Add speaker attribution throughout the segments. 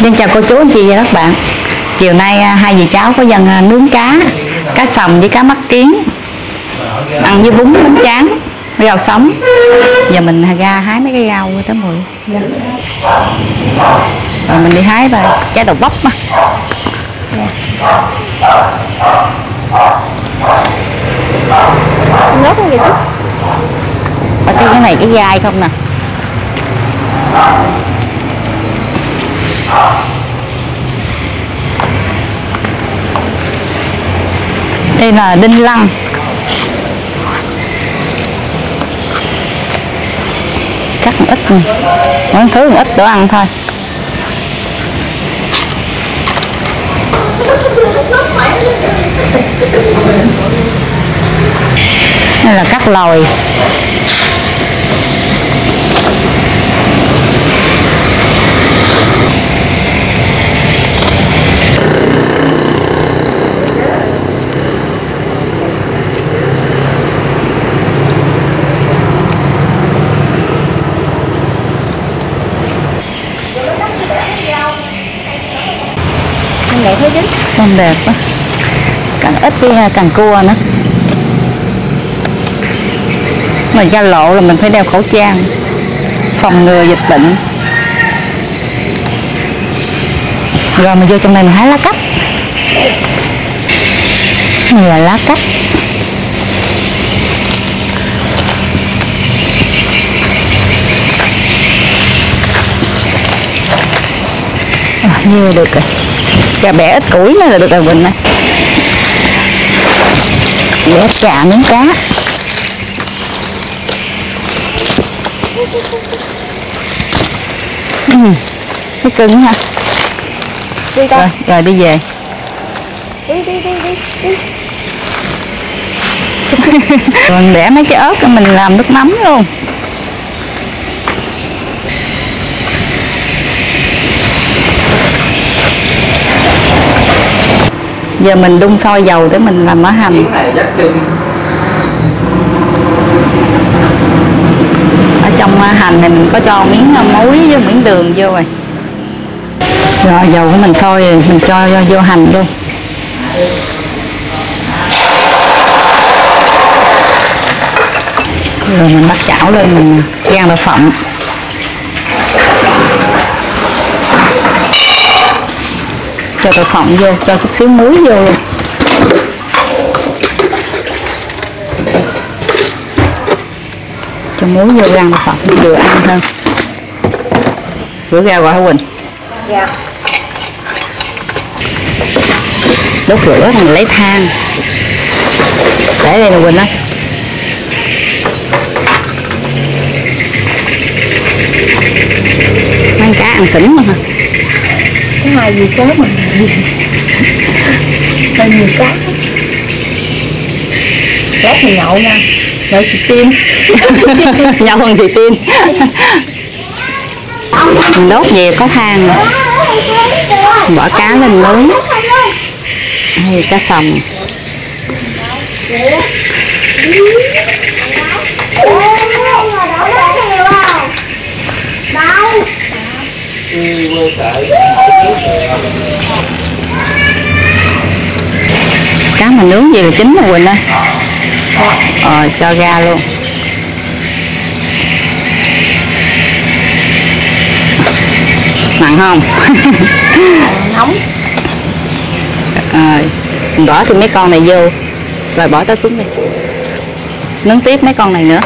Speaker 1: Xin chào cô chú anh chị và các bạn. Chiều nay à, hai dì cháu có dần à, nướng cá Cá sầm với cá mắt kiến Ăn với bún bánh tráng Rau sống. Giờ mình ra hái mấy cái rau tới mùi. Rồi mình đi hái và trái đậu bắp mà
Speaker 2: Nhốt không vậy chứ
Speaker 1: Ở cái cái này cái gai không nè đây là đinh lăng. Cắt một ít món thứ một ít đồ ăn thôi. Đây là cắt lòi
Speaker 2: Anh đẹp thế chứ
Speaker 1: không đẹp quá. Càng ít cái càng cua nữa. Mà ra lộ là mình phải đeo khẩu trang Phòng ngừa dịch bệnh. Rồi mình vô trong này mình hái lá cách Này là lá cách à, Như được rồi. Chà bẻ ít củi nữa là được rồi Quỳnh ơi Bẻ chà miếng cá. Ừ. Thấy cưng hả?
Speaker 2: Đi
Speaker 1: Rồi,
Speaker 2: con
Speaker 1: rồi đi về.
Speaker 2: Đi đi đi đi đi.
Speaker 1: Rồi mình bẻ mấy cái ớt rồi mình làm nước mắm luôn Giờ mình đun sôi dầu để mình làm mỡ hành. Ở trong à, hành này mình có cho miếng à, muối với miếng đường vô rồi. Rồi dầu của mình sôi rồi mình cho vô, vô hành luôn. Rồi mình bắt chảo lên mình rang đậu phộng. Cho đậu phộng vô cho chút xíu muối vô. Luôn cho muối vô rang đậu phộng vừa ăn hơn rửa ra gọi hả Quỳnh?
Speaker 2: Dạ.
Speaker 1: Đốt lửa mình lấy than. Để đây là Quỳnh ơi. Ăn cá ăn xỉn mà hả
Speaker 2: Cái hai gì cá mà. Hơi nhiều cá Lát thì nhậu nha. Nhậu xịt tim.
Speaker 1: Hơn xì tin mình đốt về có than. Rồi. bỏ cá lên nướng. Hay cá cá mà nướng gì là chín rồi Quỳnh ơi. Ờ cho ra luôn. Mặn không?
Speaker 2: Nóng.
Speaker 1: Rồi mình bỏ thêm mấy con này vô. Rồi bỏ tới xuống đi. Nướng tiếp mấy con này nữa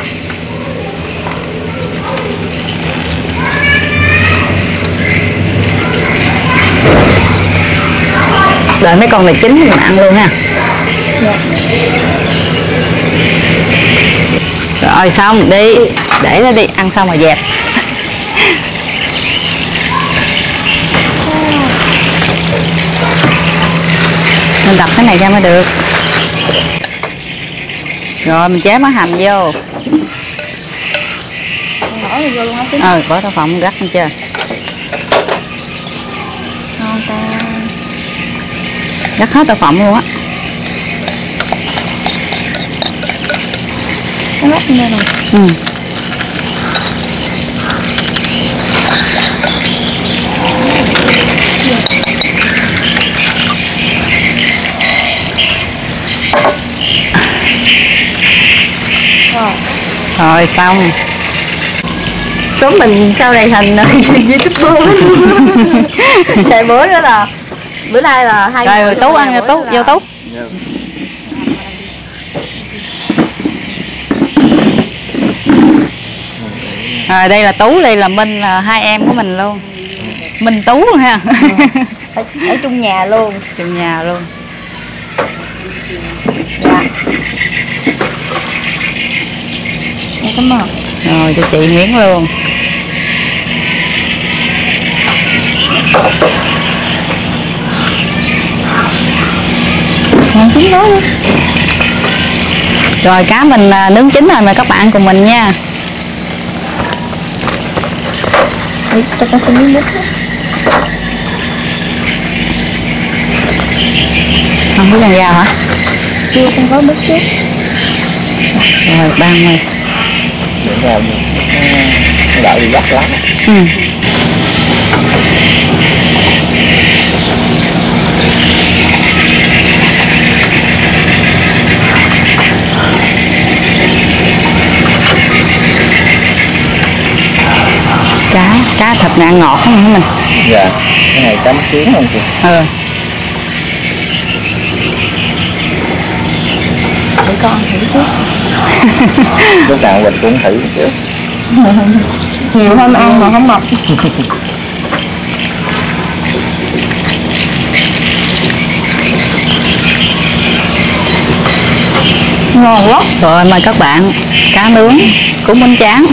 Speaker 1: đợi mấy con này chín thì mình ăn luôn ha. Rồi xong đi? Để nó đi ăn xong rồi dẹp. Mình đập cái này ra mới được. Rồi mình chế mỡ hành vô. Ờ bỏ đậu phộng gắt lên chưa cắt hết đậu phẩm luôn á.
Speaker 2: Lóc lên rồi
Speaker 1: ừ.
Speaker 2: Ờ.
Speaker 1: rồi xong.
Speaker 2: Số mình sau này thành youtuber tại bữa đó là Bữa nay là hai
Speaker 1: rồi
Speaker 2: người
Speaker 1: tú ăn tú vô tú. Rồi đây là tú đây là minh là hai em của mình luôn. Minh tú ha.
Speaker 2: Ở, ở chung nhà luôn.
Speaker 1: Trong nhà luôn.
Speaker 2: Dạ. Dạ, cảm ơn.
Speaker 1: Rồi cho chị miếng luôn
Speaker 2: Ngon chín đó luôn
Speaker 1: rồi cá mình à, nướng chín rồi mời các bạn cùng mình nha.
Speaker 2: Đi, cho con xin miếng nước
Speaker 1: không biết làm dao hả?
Speaker 2: Chưa con có bít trước
Speaker 1: rồi ban mày
Speaker 3: để nào nó đợi bị gắt lắm.
Speaker 1: Ừ. cá ăn ngọt không hả mình?
Speaker 3: Dạ cái này mắt kiến không chị?
Speaker 1: Ừ.
Speaker 2: Để con thử trước.
Speaker 3: Lúc nào mình cũng thử chứ
Speaker 2: Nhiều hôm ăn mà không mập. Ngon quá.
Speaker 1: Rồi mời các bạn. Cá nướng cuốn bánh tráng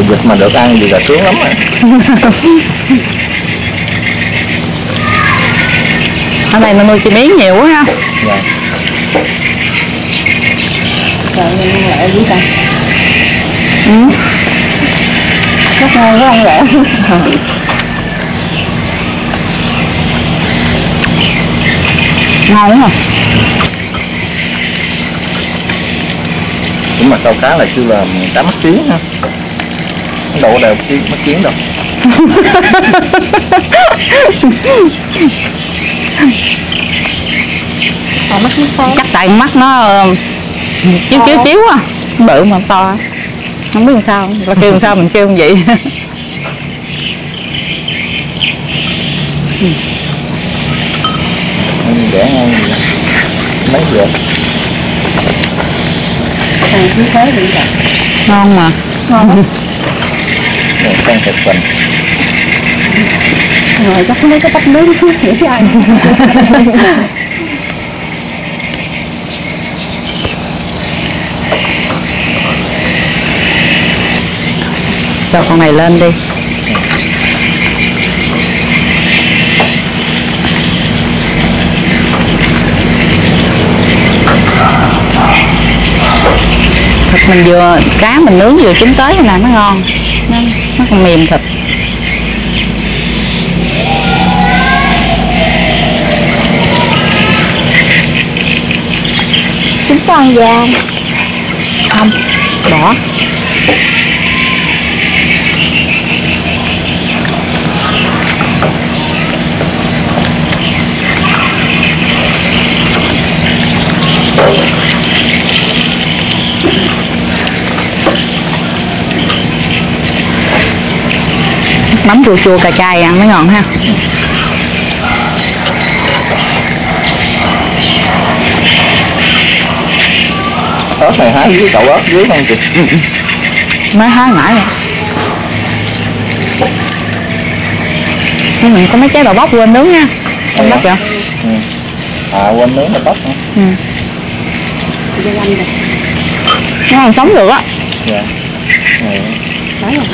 Speaker 3: mùa dịch mà được ăn gì là sướng lắm rồi.
Speaker 1: Ở đây mình nuôi chim yến nhiều quá ha.
Speaker 3: Dạ.
Speaker 2: Trời ơi, lẹ dữ ta
Speaker 1: ừ.
Speaker 2: Rất ngon quá ăn lẹ
Speaker 1: ngon quá à.
Speaker 3: nhưng mà câu cá là chưa là cá mắt kiến ha độ đều kiến mắt kiến đâu.
Speaker 2: Còn mắt
Speaker 1: chắc tại mắt nó ờ, chiếu chiếu chiếu à bự mà to. Không biết làm sao. Là kêu làm sao mình kêu như vậy.
Speaker 3: Để mấy giờ?
Speaker 2: Ừ, như thế vậy
Speaker 1: ngon mà.
Speaker 2: Ngon
Speaker 3: rồi con thịt mình.
Speaker 2: Rồi chắc mấy cái nướng trước để cho ăn
Speaker 1: cho con này lên đi. Thịt mình vừa cá mình nướng vừa chín tới nè nó ngon nó, còn mềm thịt
Speaker 2: Chúng con da
Speaker 1: không bỏ mắm chua chua cà chai ăn mới ngon ha.
Speaker 3: Ớt này hái dưới cậu ớt dưới không chị?
Speaker 1: Mới hái mãi rồi. Nhưng mình có mấy trái đậu bắp quên nướng nha
Speaker 3: Dạ.
Speaker 1: bắp vậy
Speaker 3: ừ. à quên nướng là tóc hả?
Speaker 1: Ừ. nó còn sống được á.
Speaker 3: Dạ. Ừ.
Speaker 2: Nói rồi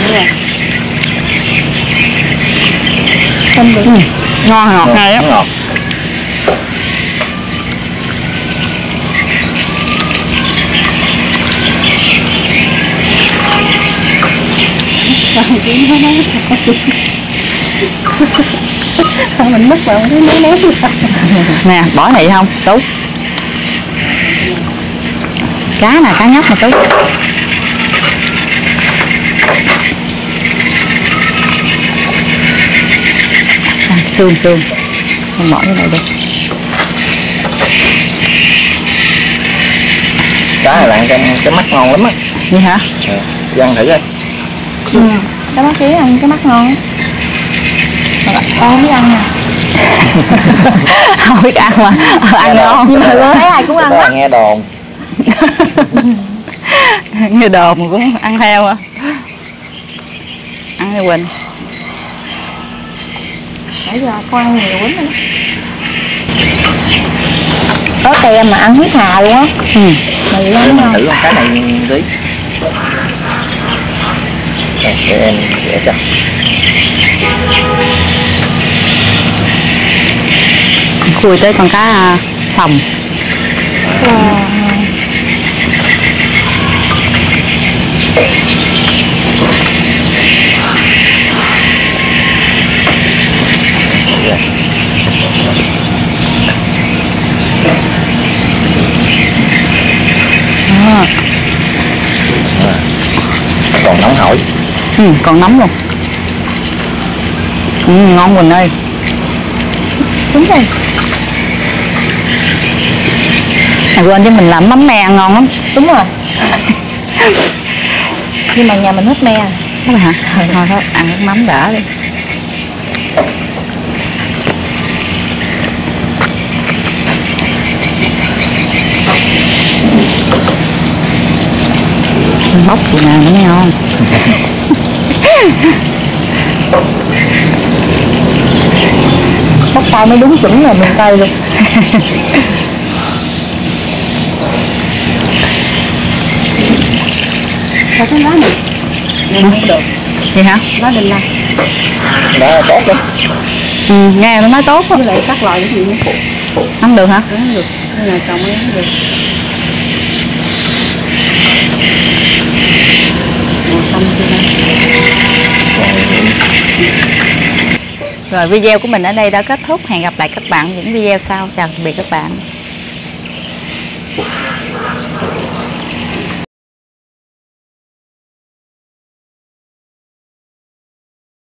Speaker 2: nữa rồi
Speaker 1: ừ. ngon ngọt? Này á
Speaker 3: ngọt.
Speaker 2: Mình mất vào cái méo méo
Speaker 1: nè bỏ này không? Tú. Cá nè cá nhóc mà tú xương xương mình bỏ vô đây đi
Speaker 3: cá này là cái, cái mắt ngon lắm á.
Speaker 1: Vậy hả?
Speaker 3: Ờ, đi ăn thử coi.
Speaker 2: Ừ. cái mắt kia ăn cái mắt ngon. Con không biết ăn nè.
Speaker 1: Không biết ăn mà Ờ, ăn ngon.
Speaker 2: Nhưng mà thấy ai cũng ăn mắt
Speaker 3: nghe đồn.
Speaker 1: Như đồ mà cũng ăn theo à ăn theo quỳnh
Speaker 2: nãy giờ con ăn nhiều rồi có tem mà ăn huyết hà luôn á.
Speaker 1: Ừ.
Speaker 2: mì
Speaker 3: để
Speaker 2: lắm
Speaker 3: mình thử con cá này tí. Để em vẽ cho.
Speaker 1: Khui tới con cá à, sòng à,
Speaker 3: còn nóng hổi.
Speaker 1: Ừ, còn nóng luôn. Ừ, ngon quỳnh ơi.
Speaker 2: Đúng rồi.
Speaker 1: À, quên chứ mình làm mắm me ăn ngon lắm.
Speaker 2: Đúng rồi. Nhưng mà nhà mình hết me
Speaker 1: Đúng rồi hả? Thôi thôi ăn mắm đỡ đi bóc chừng nào nữa mới ngon
Speaker 2: bóc tay mới đúng chuẩn là miền tây luôn. Sao cái lá này. Không được.
Speaker 1: Vậy hả?
Speaker 2: Lá đình lăng
Speaker 3: đó là tốt lắm.
Speaker 1: Ừ, nghe nó nói tốt á.
Speaker 2: Với lại các loại cái gì nữa.
Speaker 1: Không được hả?
Speaker 2: Không được. Nên là trồng ấy không được màu xanh chưa ra
Speaker 1: rồi video của mình ở đây đã kết thúc. Hẹn gặp lại các bạn những video sau. Chào tạm biệt các bạn.